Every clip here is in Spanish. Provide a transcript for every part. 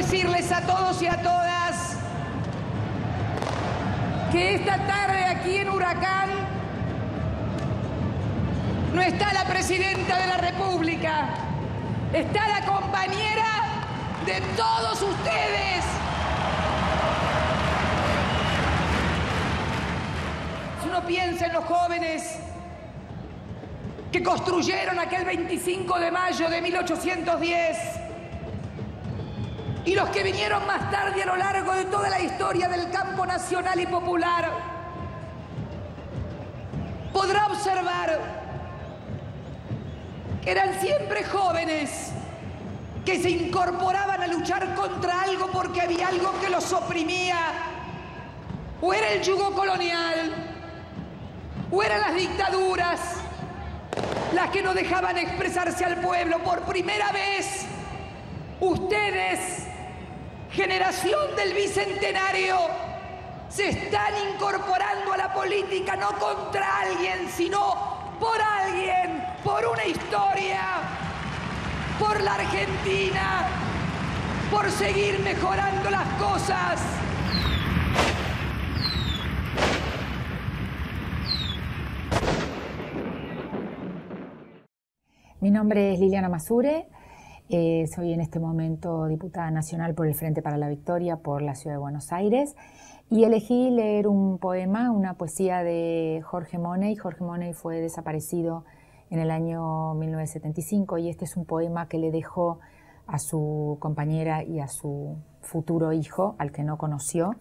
decirles a todos y a todas que esta tarde aquí en Huracán no está la presidenta de la República, está la compañera de todos ustedes. Si uno piensa en los jóvenes que construyeron aquel 25 de mayo de 1810 y los que vinieron más tarde a lo largo de toda la historia del campo nacional y popular, podrá observar que eran siempre jóvenes que se incorporaban a luchar contra algo porque había algo que los oprimía, o era el yugo colonial, o eran las dictaduras, las que no dejaban expresarse al pueblo. Por primera vez, ustedes, generación del Bicentenario, se están incorporando a la política no contra alguien, sino por alguien, por una historia, por la Argentina, por seguir mejorando las cosas. Mi nombre es Liliana Masure, eh, soy en este momento diputada nacional por el Frente para la Victoria por la Ciudad de Buenos Aires y elegí leer un poema, una poesía de Jorge Money. Jorge Money fue desaparecido en el año 1975 y este es un poema que le dejó a su compañera y a su futuro hijo, al que no conoció.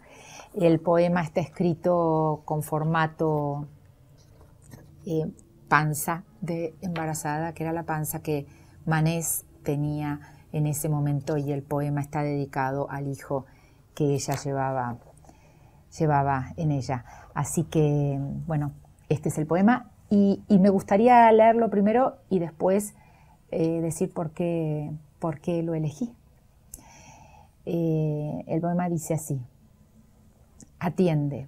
El poema está escrito con formato eh, panza de embarazada, que era la panza que Manés tenía en ese momento y el poema está dedicado al hijo que ella llevaba, llevaba en ella. Así que, bueno, este es el poema y, me gustaría leerlo primero y después eh, decir por qué, por qué lo elegí. Eh, el poema dice así, atiende,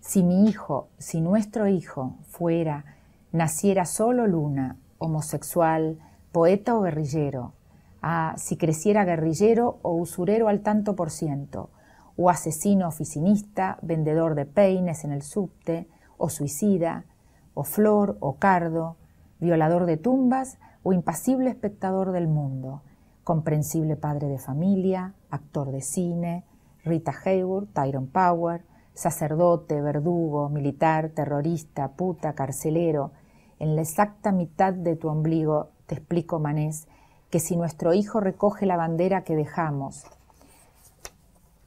si mi hijo, si nuestro hijo fuera naciera solo Luna, homosexual, poeta o guerrillero, ah, si creciera guerrillero o usurero al tanto por ciento, o asesino oficinista, vendedor de peines en el subte, o suicida, o flor o cardo, violador de tumbas o impasible espectador del mundo, comprensible padre de familia, actor de cine, Rita Hayworth, Tyrone Power, sacerdote, verdugo, militar, terrorista, puta, carcelero, en la exacta mitad de tu ombligo, te explico, Manés, que si nuestro hijo recoge la bandera que dejamos,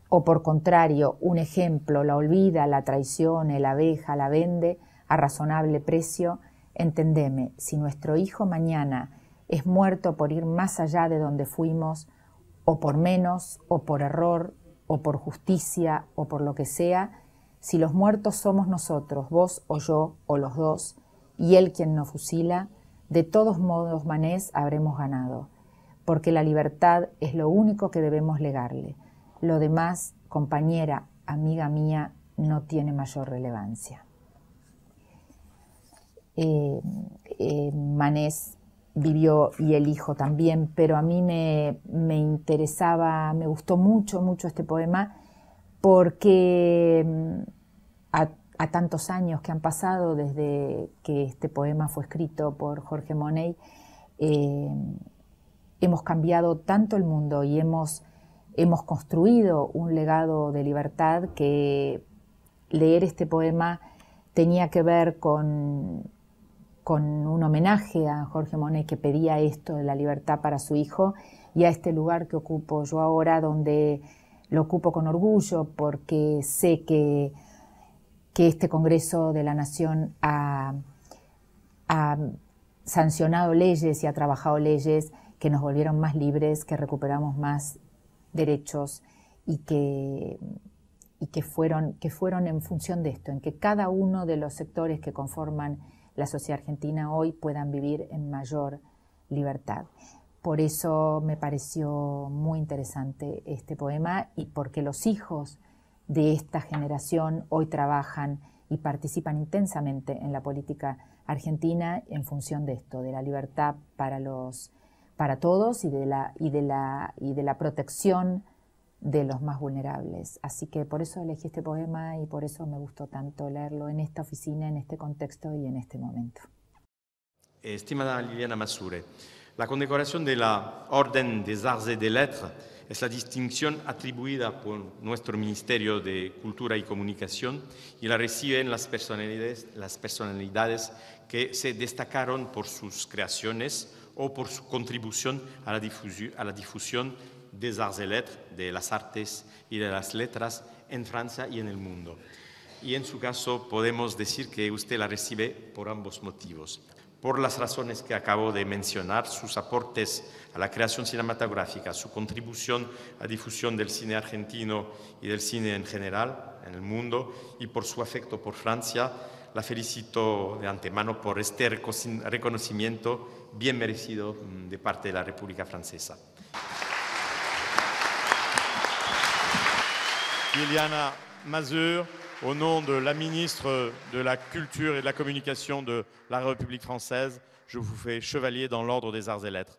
o por contrario, un ejemplo, la olvida, la traicione, la abeja, la vende a razonable precio, entendeme, si nuestro hijo mañana es muerto por ir más allá de donde fuimos, o por menos, o por error, o por justicia, o por lo que sea, si los muertos somos nosotros, vos o yo, o los dos, y él quien nos fusila, de todos modos, Manés, habremos ganado, porque la libertad es lo único que debemos legarle. Lo demás, compañera, amiga mía, no tiene mayor relevancia. Eh, eh, Manés vivió y el hijo también, pero a mí me, me, interesaba, me gustó mucho, mucho este poema, porque mm, a tantos años que han pasado desde que este poema fue escrito por Jorge Monet, eh, hemos cambiado tanto el mundo y hemos, hemos construido un legado de libertad que leer este poema tenía que ver con, con un homenaje a Jorge Monet que pedía esto de la libertad para su hijo y a este lugar que ocupo yo ahora donde lo ocupo con orgullo porque sé que que este Congreso de la Nación ha, sancionado leyes y ha trabajado leyes que nos volvieron más libres, que recuperamos más derechos y que, y que, fueron, que fueron en función de esto, en que cada uno de los sectores que conforman la sociedad argentina hoy puedan vivir en mayor libertad. Por eso me pareció muy interesante este poema y porque los hijos de esta generación hoy trabajan y participan intensamente en la política argentina en función de esto, de la libertad para los para todos y de la y de la y de la protección de los más vulnerables. Así que por eso elegí este poema y por eso me gustó tanto leerlo en esta oficina, en este contexto y en este momento. Estimada Liliana Masure, la condecoración de la Orden des Arts et des Lettres es la distinción atribuida por nuestro Ministerio de Cultura y Comunicación y la reciben las personalidades, que se destacaron por sus creaciones o por su contribución a la difusión, a arts et lettres, de las artes y de las letras en Francia y en el mundo. Y en su caso podemos decir que usted la recibe por ambos motivos. Por las razones que acabo de mencionar, sus aportes a la creación cinematográfica, su contribución a difusión del cine argentino y del cine en general en el mundo, y por su afecto por Francia, la felicito de antemano por este reconocimiento bien merecido mm, de parte de la República Francesa. Liliana Mazur, au nom de la ministre de la Culture et de la Communication de la République française, je vous fais chevalier dans l'ordre des arts et lettres.